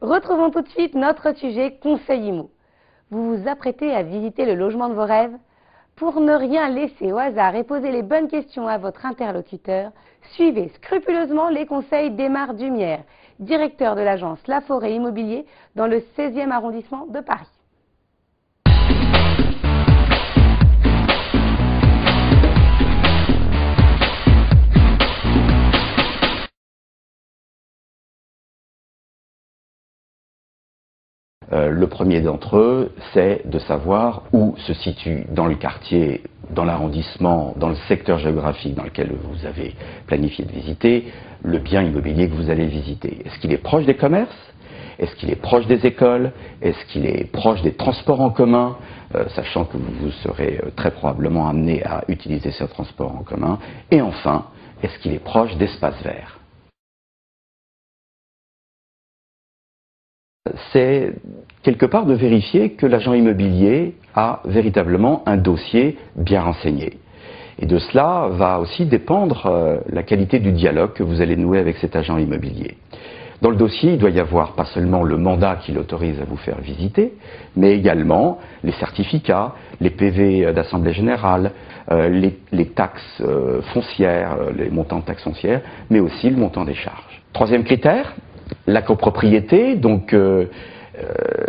Retrouvons tout de suite notre sujet Conseil IMO. Vous vous apprêtez à visiter le logement de vos rêves Pour ne rien laisser au hasard et poser les bonnes questions à votre interlocuteur, suivez scrupuleusement les conseils d'Emar Dumière, directeur de l'agence La Forêt Immobilier dans le 16e arrondissement de Paris. Euh, le premier d'entre eux, c'est de savoir où se situe dans le quartier, dans l'arrondissement, dans le secteur géographique dans lequel vous avez planifié de visiter, le bien immobilier que vous allez visiter. Est-ce qu'il est proche des commerces? Est-ce qu'il est proche des écoles? Est-ce qu'il est proche des transports en commun? Euh, Sachant que vous serez euh, très probablement amené à utiliser ces transports en commun. Et enfin, est-ce qu'il est proche d'espaces verts? C'est quelque part de vérifier que l'agent immobilier a véritablement un dossier bien renseigné. Et de cela va aussi dépendre euh, la qualité du dialogue que vous allez nouer avec cet agent immobilier. Dans le dossier, il doit y avoir pas seulement le mandat qui l'autorise à vous faire visiter, mais également les certificats, les PV d'Assemblée générale, euh, les, taxes euh, foncières, les montants de taxes foncières, mais aussi le montant des charges. Troisième critère, la copropriété, donc euh, euh,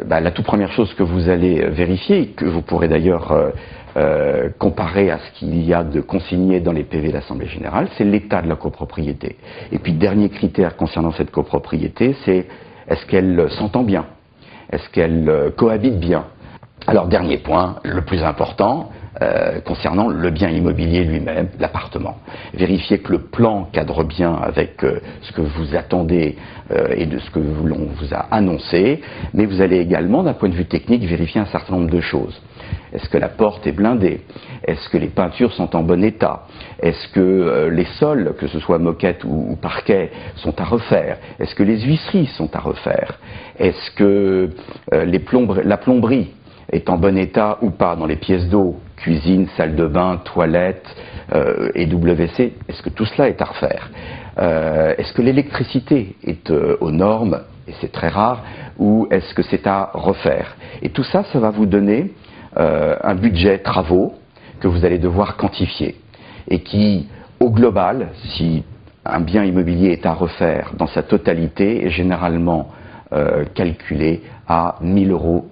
bah, la toute première chose que vous allez vérifier, que vous pourrez d'ailleurs euh, comparer à ce qu'il y a de consigné dans les PV d'Assemblée Générale, c'est l'état de la copropriété. Et puis dernier critère concernant cette copropriété, c'est est-ce qu'elle s'entend bien? Est-ce qu'elle cohabite bien? Alors dernier point, le plus important, euh, concernant le bien immobilier lui-même, l'appartement. Vérifiez que le plan cadre bien avec euh, ce que vous attendez euh, et de ce que l'on vous a annoncé, mais vous allez également, d'un point de vue technique, vérifier un certain nombre de choses. Est-ce que la porte est blindée? Est-ce que les peintures sont en bon état? Est-ce que les sols, que ce soit moquette ou, parquet, sont à refaire? Est-ce que les huisseries sont à refaire? Est-ce que la plomberie est en bon état ou pas dans les pièces d'eau, cuisine, salle de bain, toilette euh, et WC, est-ce que tout cela est à refaire euh, Est-ce que l'électricité est euh, aux normes, et c'est très rare, ou est-ce que c'est à refaire? Et tout ça, ça va vous donner un budget travaux que vous allez devoir quantifier et qui, au global, si un bien immobilier est à refaire dans sa totalité, est généralement calculé à 1000 euros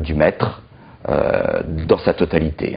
du mètre dans sa totalité.